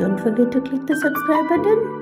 Don't forget to click the subscribe button.